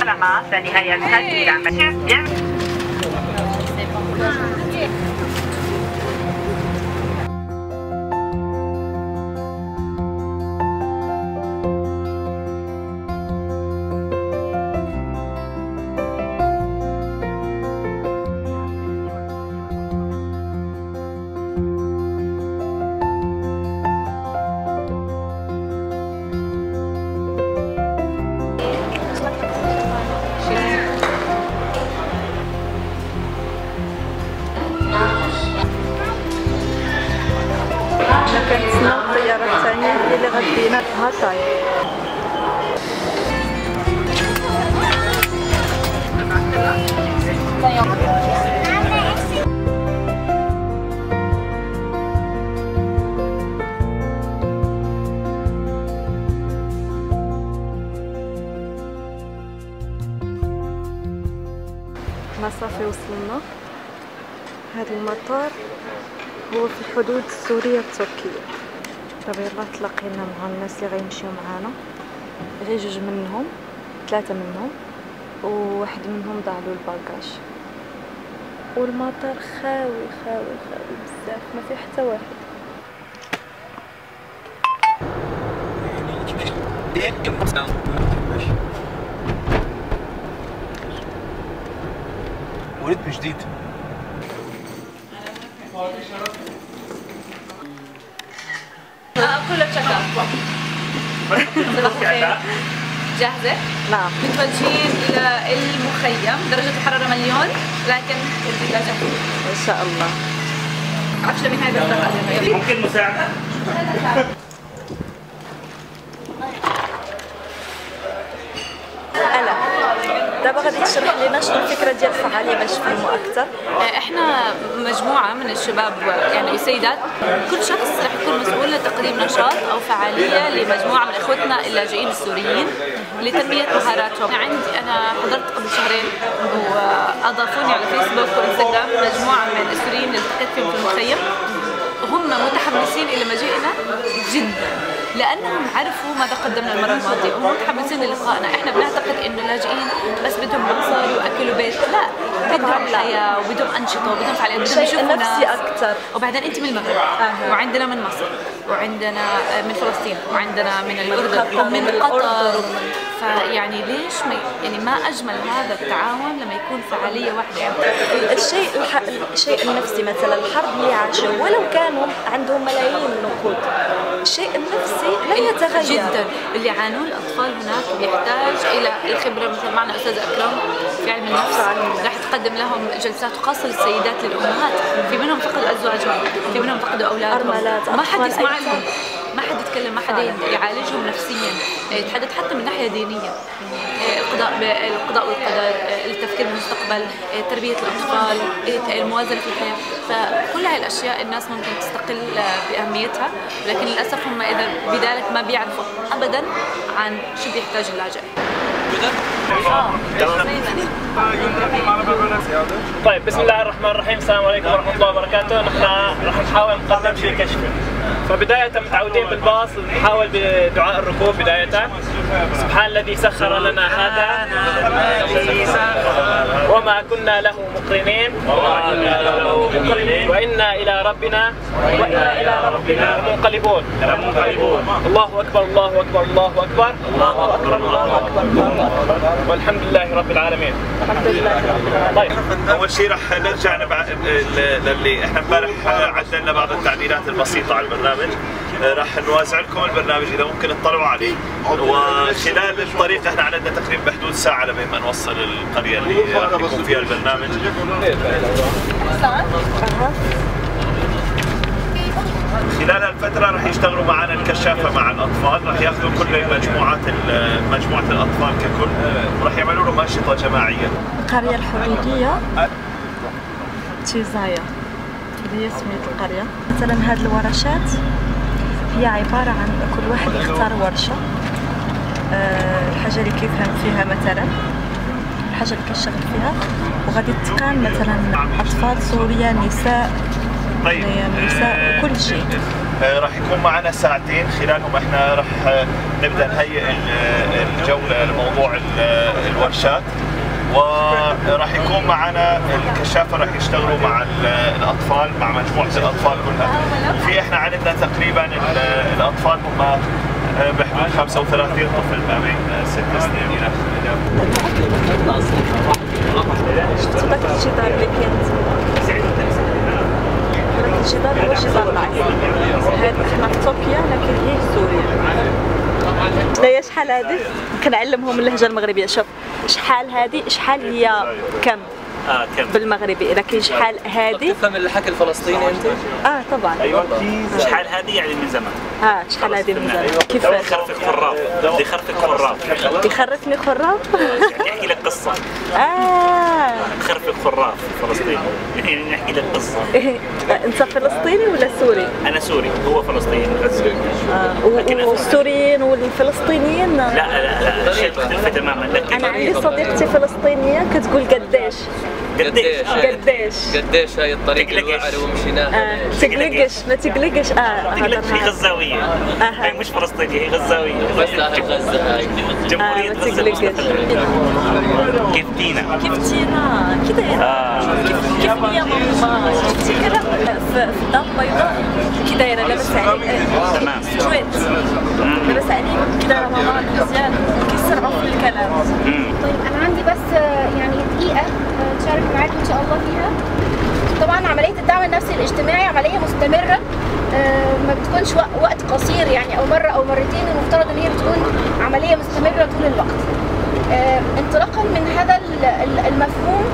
سلامة لنهاية هذه العملية إحنا هاتاي ما صافي وصلنا. هذا المطار هو في الحدود السورية التركية. يلاه تلاقينا مع الناس اللي غيمشيو معانا. غير جوج منهم ثلاثة منهم وواحد منهم ضاع له الباكاج. والمطار خاوي خاوي خاوي بزاف ما في حتى واحد. ولدت جديد. كله تشيك جاهزة؟ نعم متوجهين إلى المخيم درجة الحرارة مليون لكن الثلاجة ان شاء الله عرفش لمين هاي بس ممكن مساعدة؟ ألا دابا غادي تشرح لنا شنو الفكرة ديال الفعالية باش نفهموا أكثر إحنا مجموعة من الشباب يعني والسيدات كل شخص لتقديم نشاط أو فعالية لمجموعة من إخوتنا اللاجئين السوريين لتنمية مهاراتهم. أنا عندي أنا حضرت قبل شهرين وأضافوني على فيسبوك وإنستغرام مجموعة من السوريين اللي التقيت فيهم في المخيم هم متحمسين إلى مجيئنا جدا. لأنهم عرفوا ماذا قدمنا المرة الماضية وهم متحمسين للقائنا إحنا بنعتقد إنه اللاجئين بس بدهم مصاري وأكل وبيت لا بدهم حياه وبدهم أنشطة وبدهم فعاليات بدهم يشوفوا نفسي ناس. أكثر. وبعدين أنت من المغرب. وعندنا من مصر وعندنا من فلسطين وعندنا من الأردن ومن قطر. فيعني ليش ما يعني ما أجمل هذا التعاون لما يكون فعالية واحدة؟ يعني الشيء الح... الشيء النفسي مثلا الحرب اللي عاشوا ولو كانوا عندهم ملايين النقود الشيء النفسي لن يتغير. جدا. اللي يعانون الأطفال هناك بيحتاج إلى الخبرة. مثل معنا أستاذ أكرم في علم النفس راح تقدم لهم جلسات خاصه للسيدات للأمهات في منهم فقدوا أزواجهم في منهم فقدوا أولادهم. ما حد يسمع لهم. ما حد يتكلم ما حد يعالجهم نفسيا. يتحدث حتى من ناحية دينية. القضاء القضاء والقدر التفكير بالمستقبل تربية الأطفال الموازنه في الحياة. فكل هاي الأشياء الناس ممكن تستقل بأهميتها. لكن للأسف هم إذا بذلك ما بيعرفوا ابدا عن شو بيحتاج اللاجئ. طيب بسم الله الرحمن الرحيم. السلام عليكم ورحمة الله وبركاته. نحن راح نحاول نقدم شيء كشف فبداية متعودين بالباص نحاول بدعاء الركوب بداية. سبحان الذي سخر لنا هذا. وما كنا له مقرنين. وإنا إلى ربنا وإنا إلى ربنا منقلبون. الله أكبر الله أكبر الله أكبر. الله أكبر الله أكبر والحمد لله رب العالمين. الحمد لله طيب. أول شيء رح نرجع للي إحنا امبارح عدلنا بعض التعديلات البسيطة على البرنامج. رح نوزع لكم البرنامج إذا ممكن تطلعوا عليه. وخلال الطريق إحنا عددنا تقريبا بحدود ساعة لبين ما نوصل القرية اللي راح يكون فيها البرنامج. خلال هالفترة رح يشتغلوا معنا الكشافة مع الأطفال. رح ياخذوا كل مجموعات مجموعة الأطفال ككل. ورح يعملوا لهم أنشطة جماعية. القرية الحميدية تيزايا اللي هي سميت القرية. مثلا هاد الورشات هي عبارة عن كل واحد يختار ورشة. آه، الحاجة اللي كيفهم فيها مثلا الحاجة اللي كيشتغل فيها. وغادي تقام مثلا أطفال سوريا نساء طيب نساء آه، كل شيء. آه، راح يكون معنا ساعتين. خلالهم إحنا راح نبدأ نهيئ ال- الجولة لموضوع ال- الورشات. وراح يكون معنا الكشافة راح يشتغلوا مع ال- الأطفال مع مجموعة الأطفال كلها. في إحنا عندنا تقريبا ال- الأطفال هم آه، بحدود 35 طفل ما بين 6 سنين إلى الجدار هو العصر هذا إحنا في تركيا لكن هي سوريا شحال هذه؟ كنعلمهم اللهجة المغربية شوف. شحال هذه شحال هي كم آه كم. بالمغربي؟ إذا كاين شحال هذه تفهم الحكي الفلسطيني أنت؟ آه طبعا. أيوه. شحال هذه يعني من زمان. آه شحال هذه من زمان. كيفاش؟ يخرفك خراف. اللي يخرفك خراف. يخرفني خراب يعني يحكي لك قصه آه. يخرفك خراف فلسطيني يعني نحكي لك قصه أنت فلسطيني ولا سوري؟ أنا سوري. هو فلسطيني. غزه آه. والسوريين والفلسطينيين؟ لا لا لا اشياء مختلفه تماما. لكن أنا عندي صديقتي فلسطينية كتقول قداش قديش؟ قديش؟ قديش. هاي الطريق تقلقش. الوعري ومشيناها آه. تقلقش. ما تقلقش. آه تقول لك هي غزاوية. أها. هي مش فلسطينية هي غزاوية. بس هاي غزة هاي. آه جمهوريه ما غزة. تقلقش. كيف دينا؟ كيف تينا دايره آه. كيف كيف هي ماما شفتي كذا في الدار البيضاء. كي دايره لاباس عليك تمام. straight لاباس عليك كي دايره ماما مزيان كيسرعوا في الكلام طيب أنا عندي بس آه، يعني دقيقة. تشارك معاكم إن شاء الله فيها. طبعا عملية الدعم النفسي الاجتماعي عملية مستمرة آه، ما بتكونش وق- وقت قصير يعني أو مرة أو مرتين المفترض إن هي بتكون عملية مستمرة طول الوقت. آه، انطلاقا من هذا ال- ال- المفهوم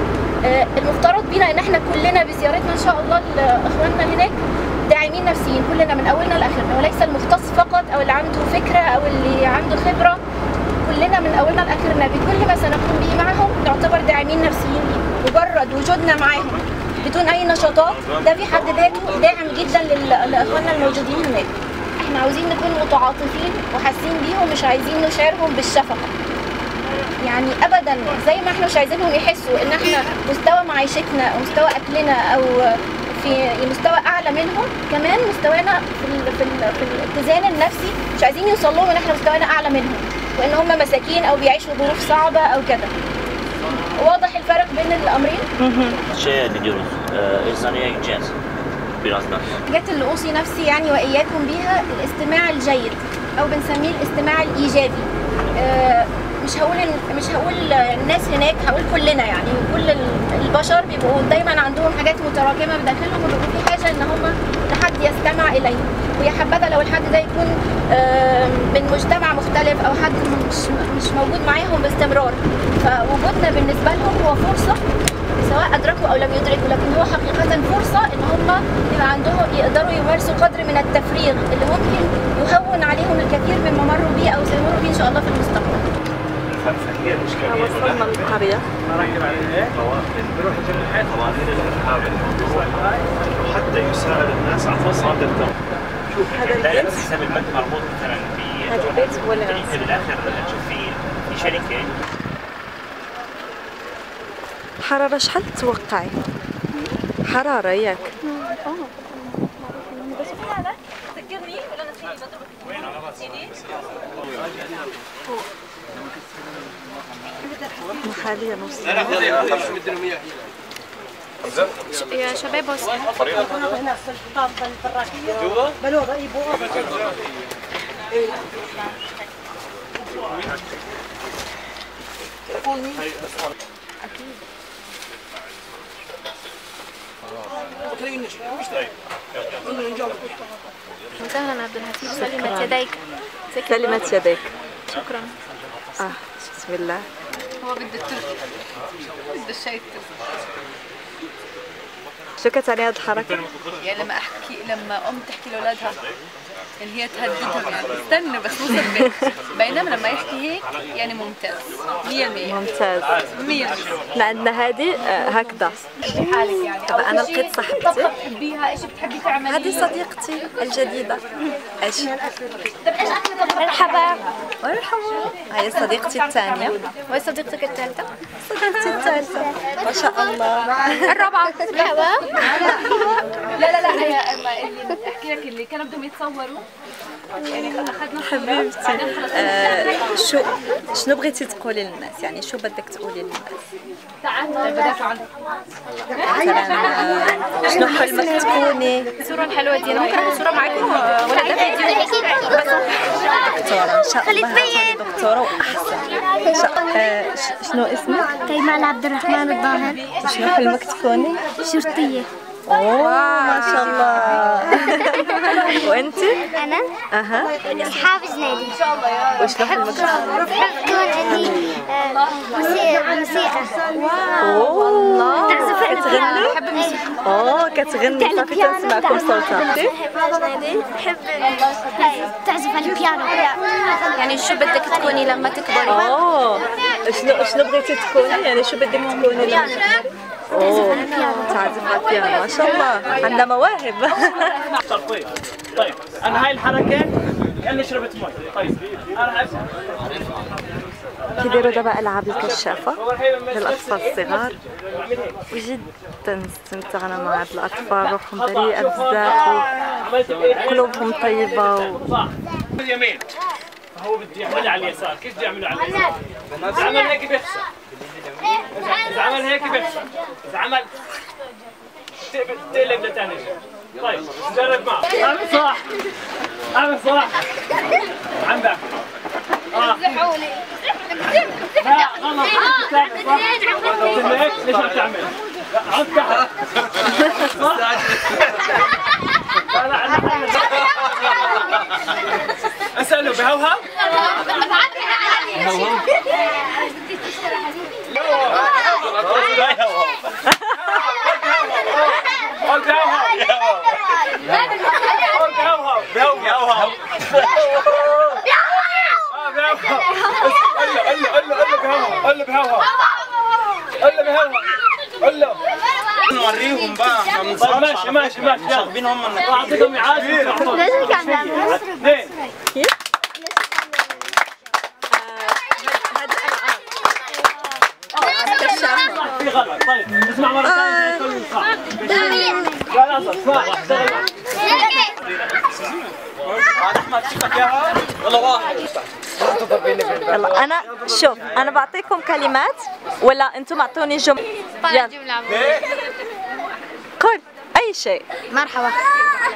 آه، المفترض بينا إن إحنا كلنا بزيارتنا إن شاء الله لإخواننا هناك داعمين نفسيين كلنا من أولنا لآخرنا وليس المختص فقط أو اللي عنده فكرة أو اللي عنده خبرة. كلنا من أولنا لآخرنا بكل ما سنقوم به معهم نعتبر داعمين نفسيين مجرد وجودنا معاهم بدون أي نشاطات ده في حد ذاته داعم جدا لإخواننا الموجودين هناك. إحنا عاوزين نكون متعاطفين وحاسين بيهم مش عايزين نشعرهم بالشفقة. يعني ابدا زي ما إحنا مش عايزينهم يحسوا إن إحنا مستوى معيشتنا أو مستوى أكلنا أو في مستوى أعلى منهم كمان مستوانا في في, في الاتزان النفسي مش عايزين يوصل لهم إن إحنا مستوانا أعلى منهم. وإن هم مساكين أو بيعيشوا ظروف صعبة أو كده. واضح الفرق بين الأمرين؟ Şey diyoruz, e, eczaneye gideceğiz birazdan. الحاجات اللي اوصي نفسي يعني وإياكم بيها الاستماع الجيد أو بنسميه الاستماع الإيجابي. آه، مش هقول مش هقول الناس هناك هقول كلنا يعني. كل ال- البشر بيبقوا دايما عندهم حاجات متراكمة بداخلهم وبيبقوا في حاجة إن هم لحد يستمع اليه ويا حبذا لو الحد ده يكون من مجتمع مختلف أو حد مش مش موجود معاهم باستمرار. فوجودنا بالنسبة لهم هو فرصة سواء أدركوا أو لم يدركوا لكن هو حقيقه فرصة إن هم يبقى عندهم يقدروا يمارسوا قدر من التفريغ اللي ممكن يهون عليهم الكثير مما مروا به أو سيمروا به إن شاء الله في المستقبل. وصلنا الموضوع حتى يساعد الناس على مصادر هذا لا لا البيت هذا البيت هو شركه حرارة شحال تتوقعي؟ حرارة ياك حاليا وصلنا يا شباب سهلا عبد الحفيظ. سلمت يديك. سلمت يديك. شكرا. آه بسم الله. هو بده التركي بده الشاي التركي شو كانت علي هذه الحركة؟ يعني لما احكي لما أم تحكي لأولادها يعني هي تهددهم يعني. استنوا بس مو صدق بينما لما يحكي هيك يعني ممتاز. 100% ممتاز. 100% إحنا عندنا هذه آه، هكذا. حالك يعني. طبعا أنا لقيت صاحبتي. بتحبيها إيش بتحبي تعملي هذه صديقتي الجديدة. إيش؟ مرحبا. مرحبا. هاي صديقتي الثانية. وهي صديقتك الثالثة؟ صديقتي الثالثة. ما شاء الله. الرابعة. مرحبا. لا لا لا هي اللي احكي لك اللي كانوا بدهم يتصوروا حبيبتي آه شو شنو بغيتي تقولي للناس؟ يعني شو بدك تقولي للناس؟ آه، شنو حلمك تكوني؟ الصورة الحلوة دي. أنا ممكن أخذ صورة معاكم ولا ده فيديو؟ دكتورة إن شاء الله دكتورة شاء آه ش- شنو اسمك؟ كيمال عبد الرحمن الظاهر. وشنو حلمك تكوني؟ شرطية. اوه ما شاء الله وانت أنا أها أصحاب جنيدي وشنو حلمك بحب تكون عندي آه، موسيقى موسيقى اوه تعزف على كتغني. البيانو. اوه كتغني صافي تنسمعكم صوتها بحب تعزف على البيانو. يعني شو بدك تكوني لما تكبري؟ اوه شنو شنو بغيتي تكوني؟ يعني شو بدك تكوني لما أوه. تعزف على البيانو. ما شاء الله. عندها مواهب. طيب طيب. أنا هاي الحركة كأني شربت مي طيب. أنا كيديروا دابا العاب الكشافه للاطفال الصغار وجدا استمتعنا مع هاد الاطفال روحهم بريئه بزاف وقلوبهم طيبه و... هو بده يعملها على اليسار كيف بده يعملها على اليسار اذا عمل هيك بيخسر اذا عمل هيك بيخسر اذا عمل تقلب- لتاني. طيب نجرب معه اعمل صح اعمل صح عم بحكي آه لا غلط. بتعمل صح قلت لك ليش عم تعمل؟ لا عد تحت. صح؟ لا لا أنا حل اساله بهوهو قول بهوهو قول بهوهو بهوهو آه بهوهو قل له قل له قل له قل له بهوهو قل له بهوهو قل له بهوهو قل له نوريهم بقى إحنا ما طيب هم اثنين في غلط طيب اسمع مرة ثانية تسوي صح لا لا صح صح اشتغل احمد شفتك اياها ولا واحد يلا أنا شوف أنا بعطيكم كلمات ولا أنتم أعطوني جمل يلا. قل اي شيء. مرحبا.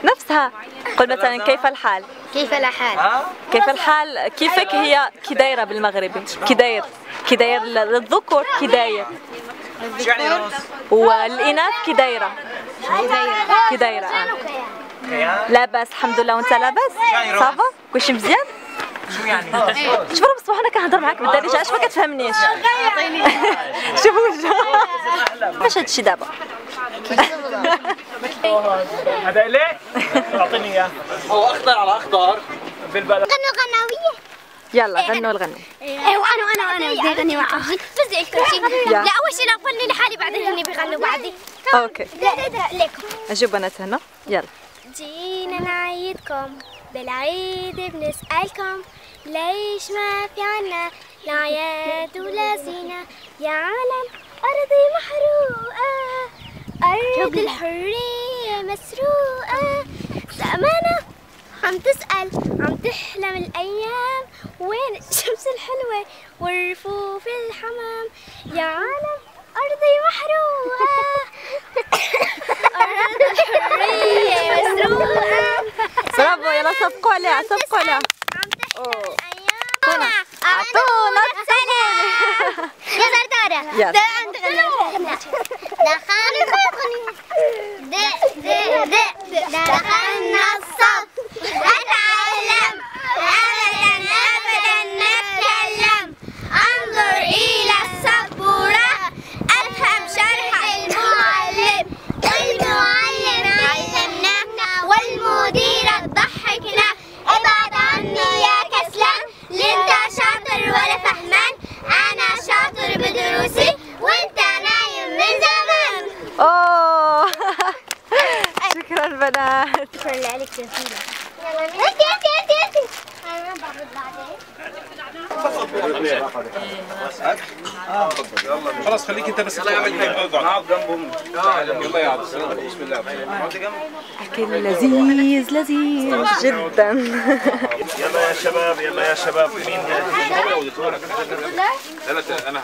نفسها. قل مثلا كيف الحال؟ كيف الحال؟ كيف الحال؟ كيفك هي كدايرة بالمغربي كداير. كداير للذكر كداير. شو يعني راس؟ والإناث كدايرة. كدايرة. آه. لاباس الحمد لله. وأنت لاباس. صافا؟ كلشي مزيان؟ شو يعني؟ شوف راه بصح أنا كنهضر معاك بالدارجه علاش ما كتفهمنيش؟ شوفوا وجهها فاش هادشي دابا. هذا ليه؟ اعطيني اياه هو اخضر على اخضر بالبلد غنوا غناوية يلا غنوا الغني. أيوه أنا وأنا وأنا بدي اغني معاهم بس كل شيء. لا اول شيء اغني لحالي بعدين هني بيغنوا بعدي أوكي. لكم أجيب بنات هنا. يلا. جينا نعيدكم بالعيد بنسألكم ليش ما في عنا لا عياد ولا زينة؟ يا عالم أرضي محروقة. أرض الحرية مسروقة. زمانة عم تسأل عم تحلم الأيام. وين الشمس الحلوة والرفوف الحمام؟ يا عالم أرضي محروقة. أرض الحرية مسروقة. برافو يلا صفقوا عليها صفقوا عليها عم تحلم الأيام. أعطونا. عند غنى دخلنا دخلنا الصف أبدا أبدا نتكلم انظر إلى السبورة أفهم شرح المعلم والمعلم علمنا والمديرة تضحكنا ابعد عني يا كسلان لا انت شاطر ولا فهمان أنا شاطر بدروسي وانت نايم من زمان اوه شكرا بنات شكرا لك جزيلا خلاص خليك انت بس اقعد جنبهم يلا يا عبد السلام بسم اكل لذيذ لذيذ جدا. يلا يا شباب يلا يا شباب مين؟ أنا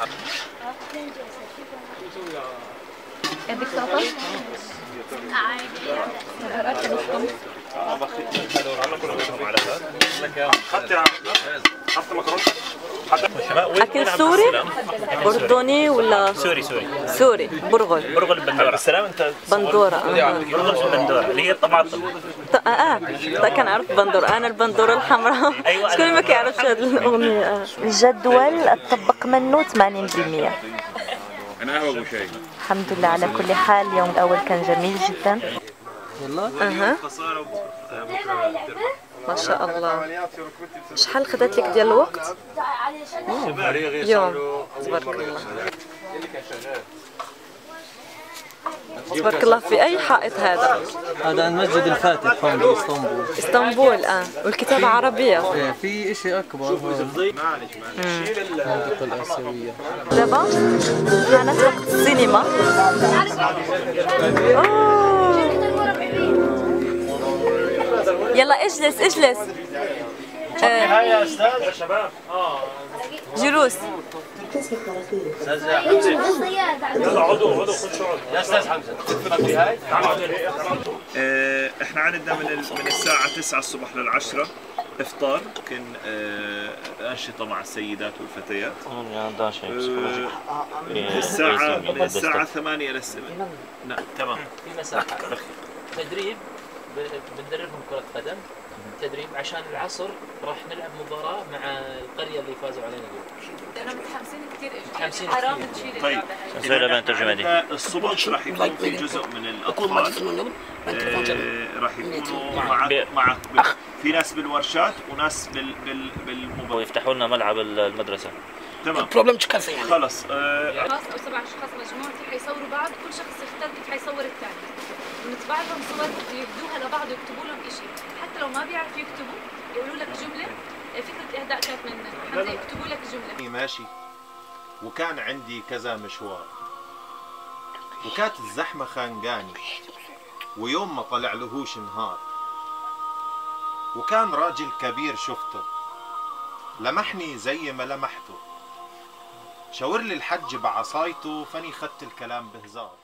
بدك سلطه؟ اكل سوري؟ اردني ولا؟ سوري سوري. سوري برغل برغل بندورة. بالسلام انت بندورة. آه. برغل بندورة. اللي هي الطماطم. ط- آه طيب كان عرفت بندور أنا البندورة الحمراء. أيوة، شكون ما كيعرفش هذه الأغنية؟ آه. الجدول الطبق منه 80% أنا قهوه وشاي الحمد لله على كل حال اليوم الأول كان جميل جدا. أها. ما شاء الله. شحال خدت لك ديال الوقت؟ يوم. تبارك الله. تبارك الله في أي حائط هذا؟ هذا المسجد الفاتح هون باسطنبول إسطنبول آه. والكتابة عربية. إيه، في إشي أكبر. هون المنطقة الآسيوية. دابا حانت وقت السينما. أوه. يلا اجلس اجلس. آه، هاي يا أستاذ؟ يا شباب. آه. جلوس. يلا عضو عضو خد شعور يا أستاذ حمزة هاي. آه، إحنا عندنا من من الساعة 9 الصبح لل 10 إفطار. يمكن آه، انشطة مع السيدات والفتيات. شيء بسيكولوجي من الساعة من الساعة 8 إلى الس- نعم. تمام. في مساحة تدريب؟ بندربهم كرة قدم تدريب عشان العصر راح نلعب مباراة مع القرية اللي فازوا علينا اليوم. متحمسين كثير. متحمسين حرام كتير. نشيل طيب. الترجمة دي إحنا الصبح راح يكون في جزء من الأطفال. آه، راح يكونوا مع مع في ناس بالورشات وناس بال بال بالمباراة. ويفتحوا لنا ملعب المدرسة. تمام. خلص آه، اشخاص أو سبع أشخاص مجموعتي حيصوروا بعض. كل شخص يختار كيف حيصور الثاني. لهم صور يهدوها لبعض ويكتبوا لهم شيء حتى لو ما بيعرفوا يكتبوا يقولوا لك جملة. فكرة الاهداء كانت من حمزة؟ يكتبوا لك جملة. ماشي. وكان عندي كذا مشوار. وكانت الزحمة خانقاني. ويوم ما طلع لهوش نهار. وكان راجل كبير شفته. لمحني زي ما لمحته. شاور لي الحج بعصايته فأني خدت الكلام بهزار.